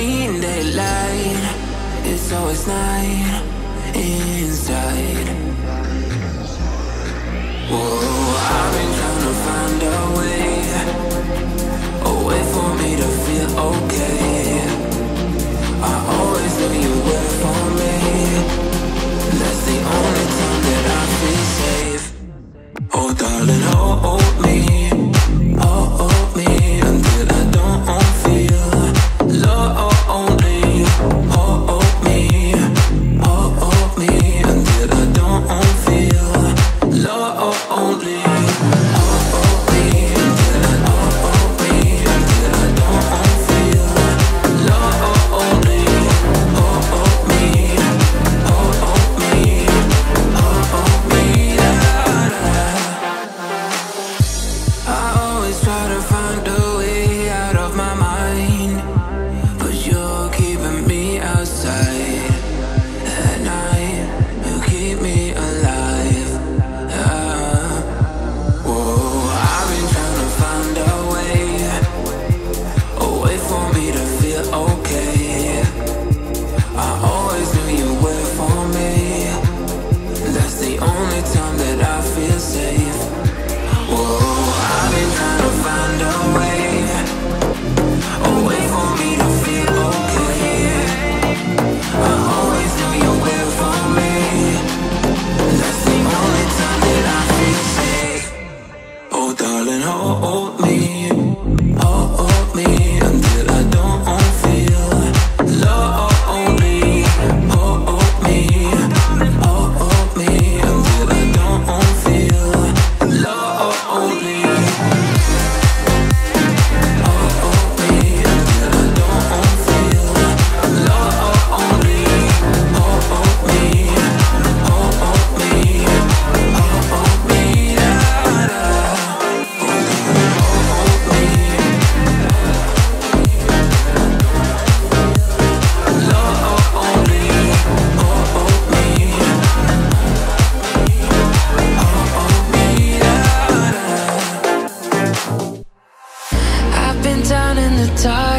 seen daylight. It's always night inside. Whoa, I've been trying to find a way, a way for me to feel okay. I always knew you were for me. That's the only time that I feel safe. Oh, darling, oh, oh.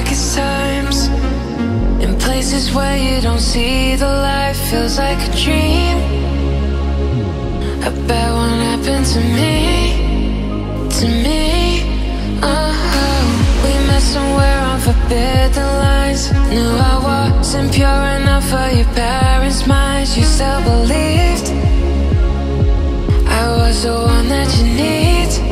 darkest times. In places where you don't see the light Feels like a dream. About what happened to me To me. Oh, we met somewhere on forbidden lines. Knew I wasn't pure enough for your parents' minds. You still believed. I was the one that you need.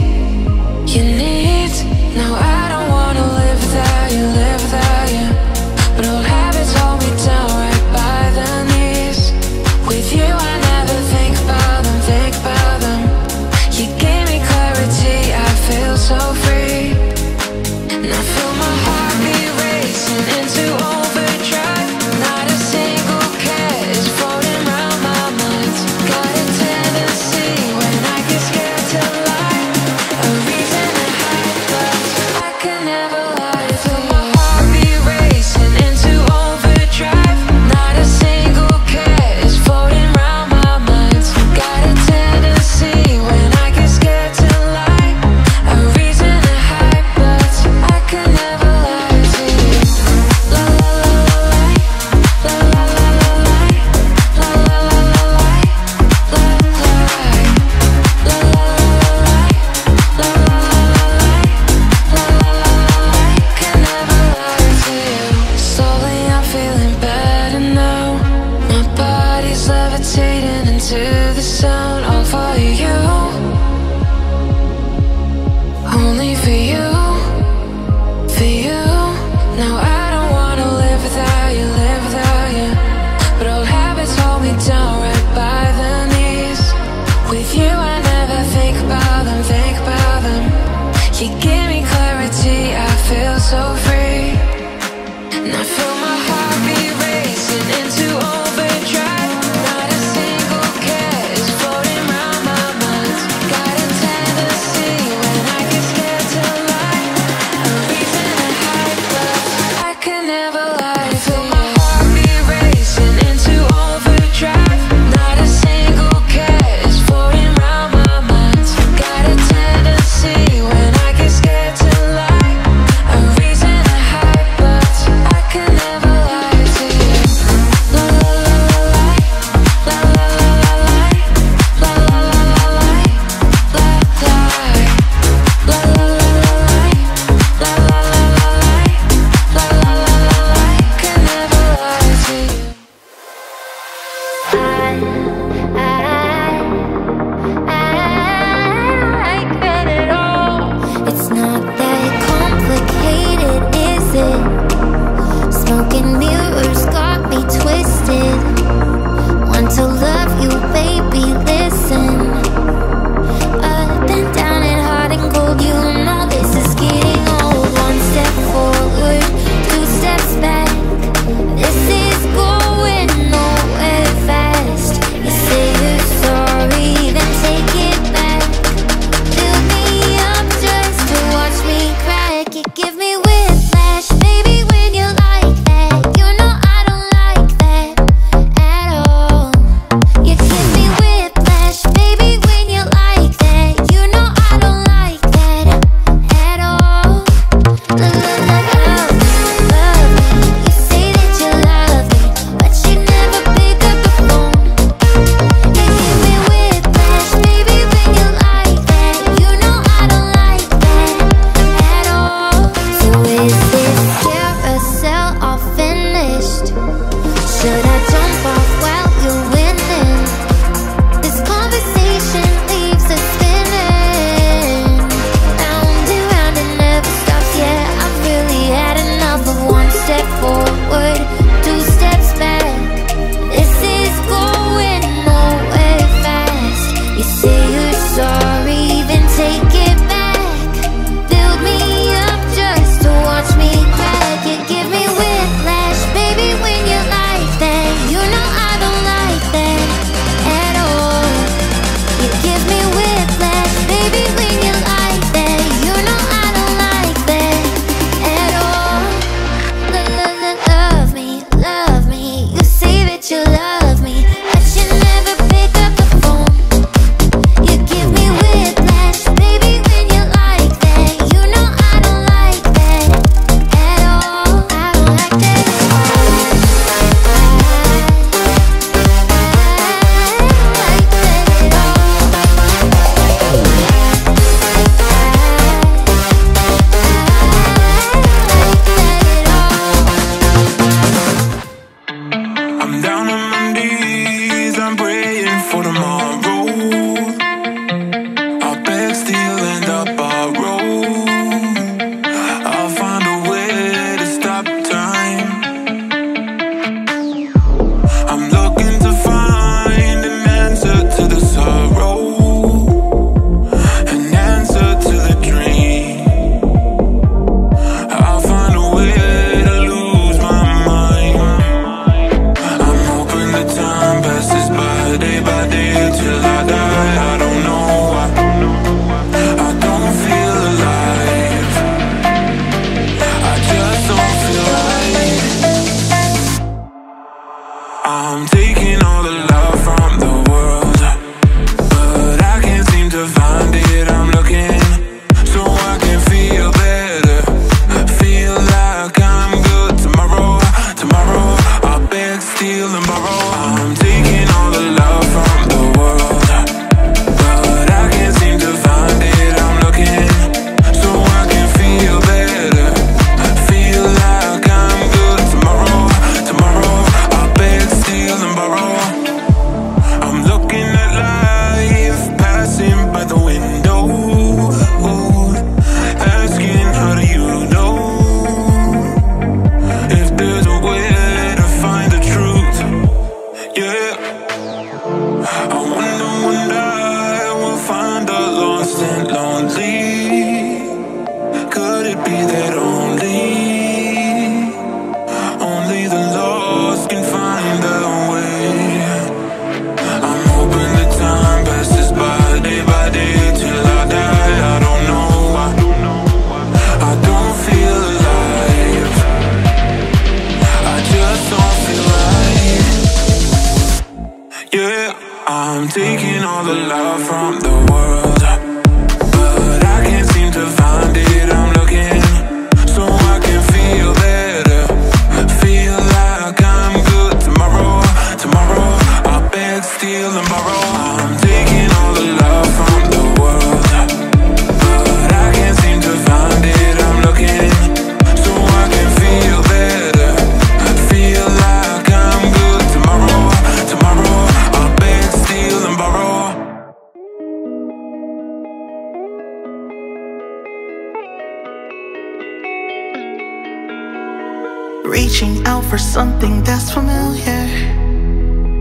For something that's familiar.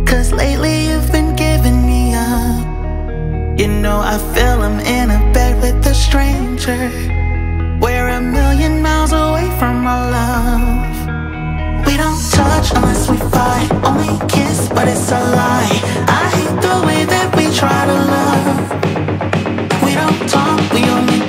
Cause lately you've been giving me up. You know, I feel I'm in a bed with a stranger. We're a million miles away from our love. We don't touch unless we fight, only kiss, but it's a lie. I hate the way that we try to love. We don't talk, we only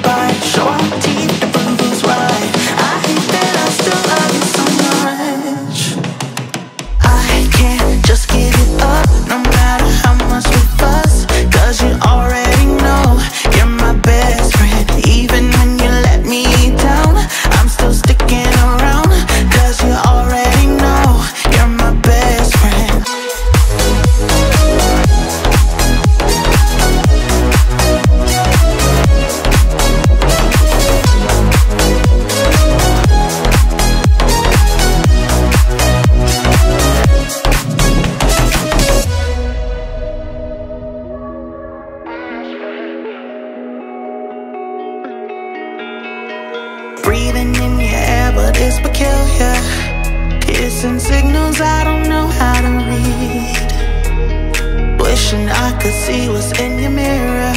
see what's in your mirror.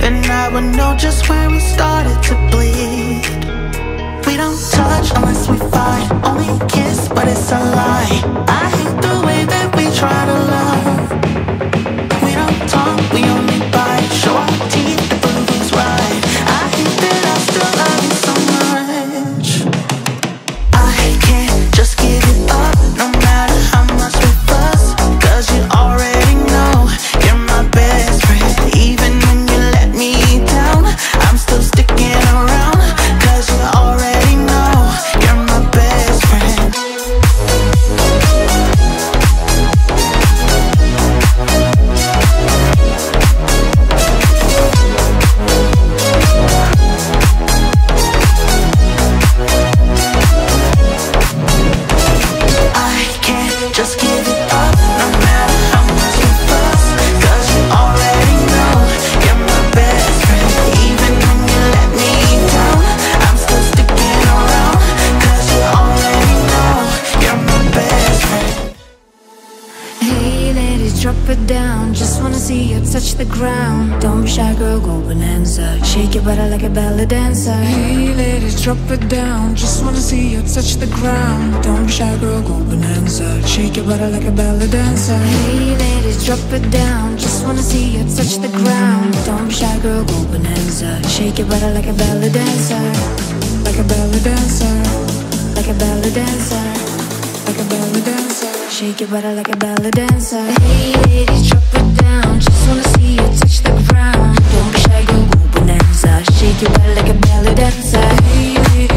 Then I would know just where we started to bleed. We don't touch unless we fight, only kiss, but it's a lie. I hate the way that we try to love. We don't talk, we only drop it down. Just wanna see you touch the ground. Don't be shy, girl, go bonanza. Shake your body like a belly dancer. Hey ladies, drop it down. Just wanna see you touch the ground. Don't be shy, girl, go bonanza. Shake your body like a belly dancer. Like a belly dancer, Like a belly dancer. like a belly dancer. Shake your body like a belly dancer. Hey ladies, drop it down. Just wanna see you touch the ground. Don't be shy, girl, go bonanza. Shake your body like a belly dancer. Shake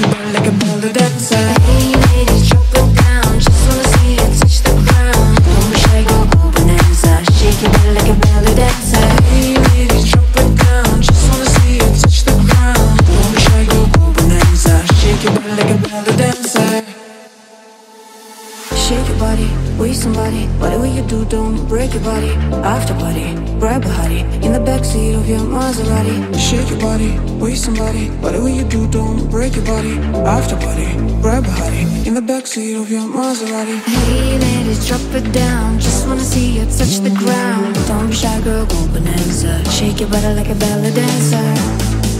your body like a belly dancer. Hey ladies, drop it down. Just wanna see you touch the with somebody. Whatever you do, don't break your body. After party, grab a hottie of your Maserati. Shake your body, with somebody. Whatever you do, don't break your body. After party, grab a hottie in the backseat of your Maserati. Hey ladies, drop it down. Just wanna see you touch the ground. Don't be shy, girl, go bonanza. Shake your body like a belly dancer.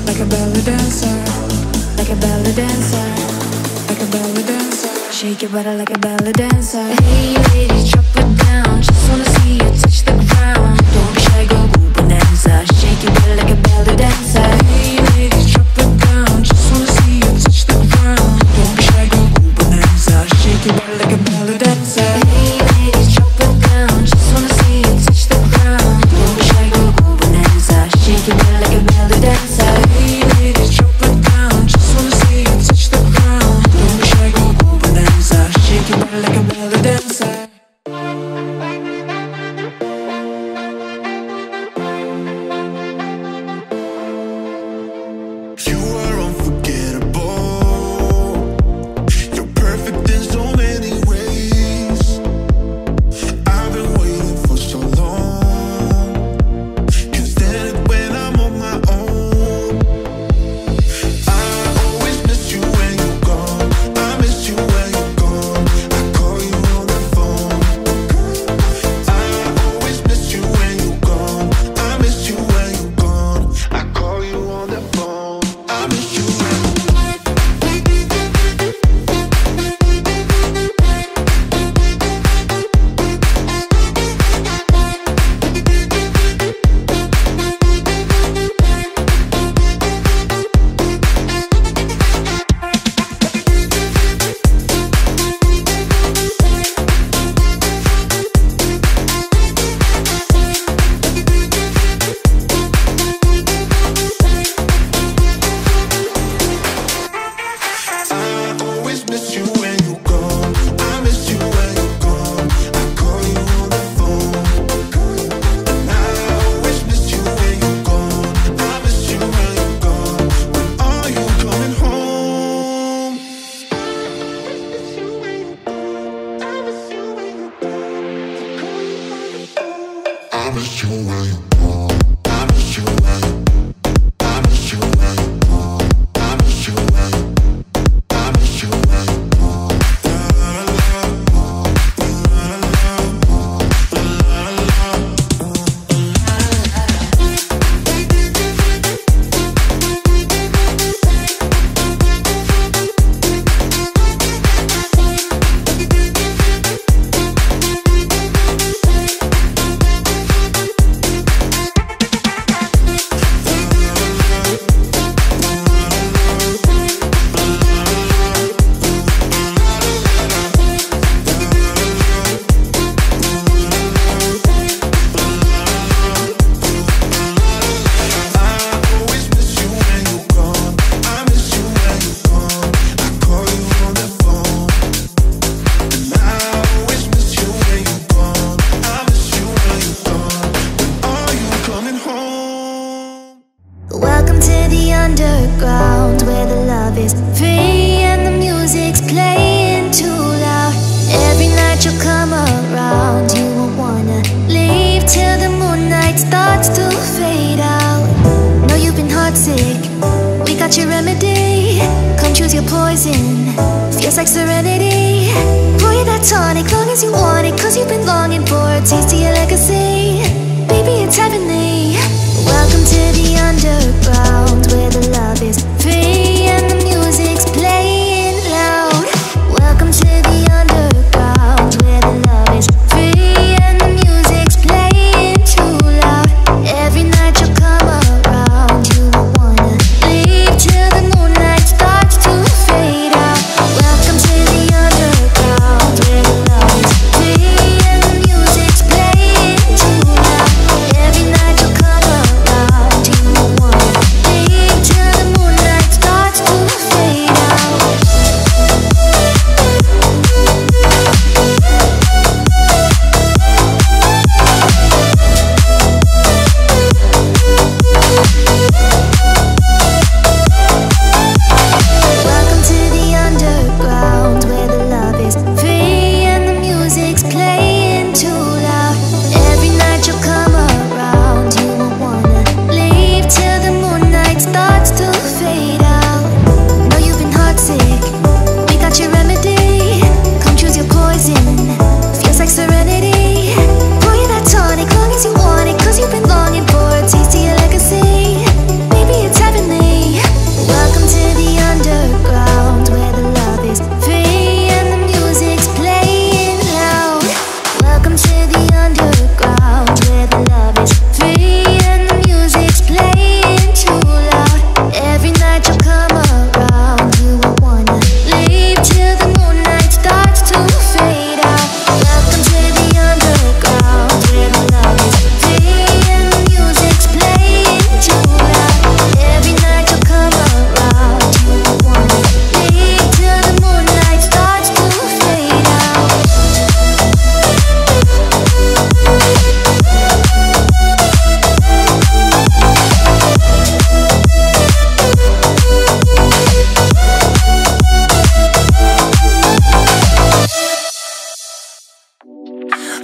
Like a belly dancer, Like a belly dancer. like a belly dancer. Shake your body like a belly dancer. Hey ladies, drop it down. Just wanna see you touch the ground.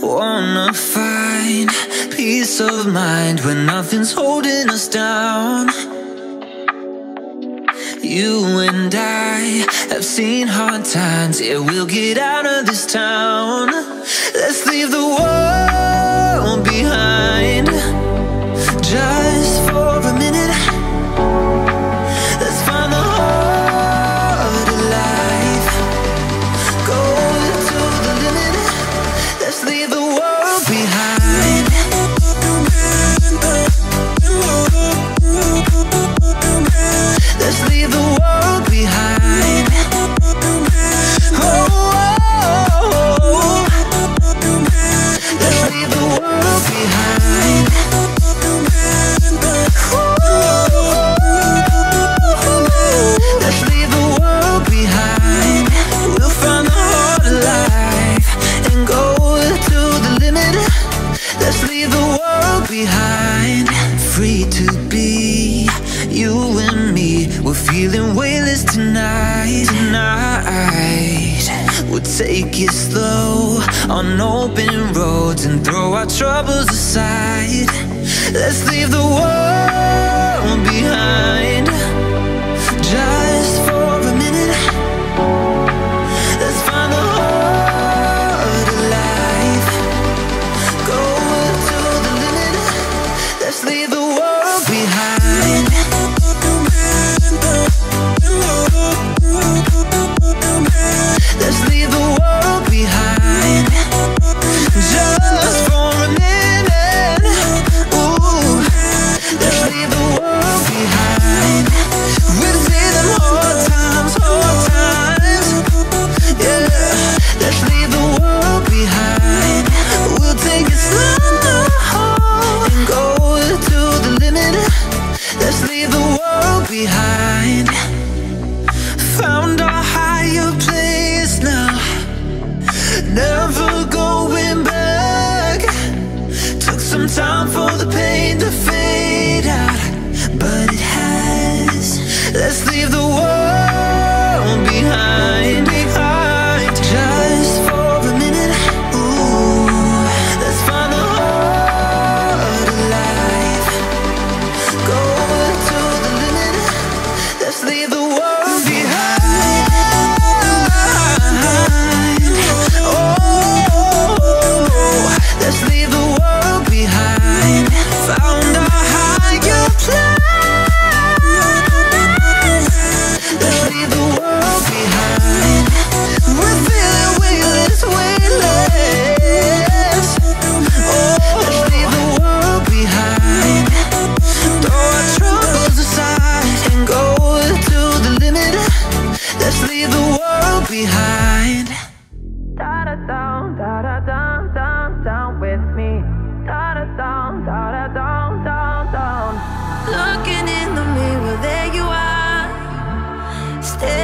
Wanna find peace of mind when nothing's holding us down. You and I have seen hard times, yeah, we'll get out of this town. Let's leave the world behind. Just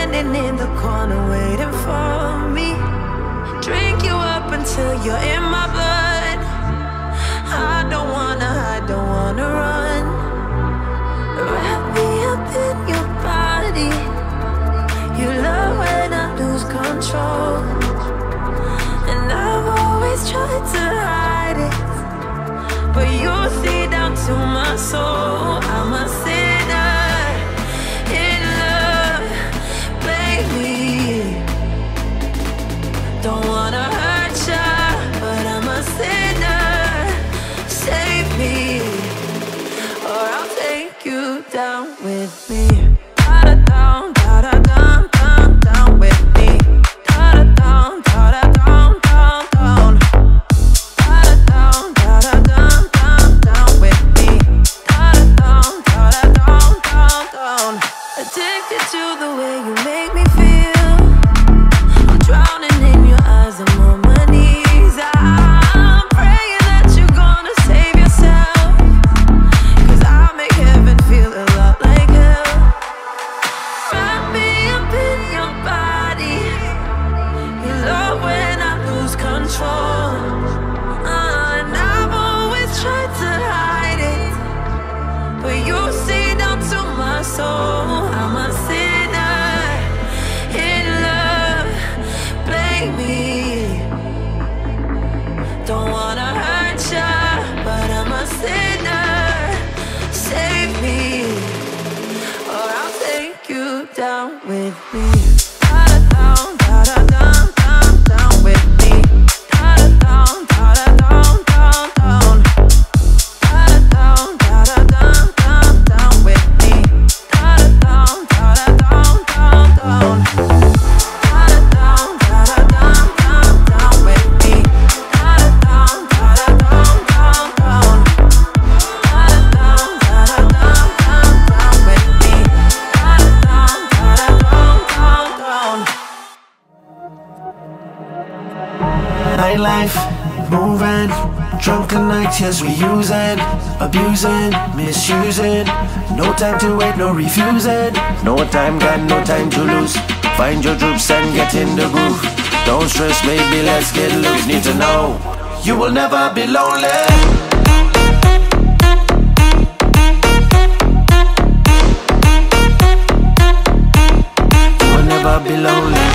standing in the corner waiting for me. Drink you up until you're in my blood. I don't wanna, I don't wanna run. Wrap me up in your body. You love when I lose control. And I've always tried to hide it. But you see down to my soul. Yes time to wait, no refusing. No time, got no time to lose. Find your groups and get in the groove. Don't stress, baby, let's get loose. Need to know you will never be lonely. You will never be lonely.